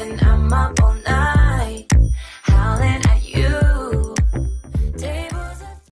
and I'm up on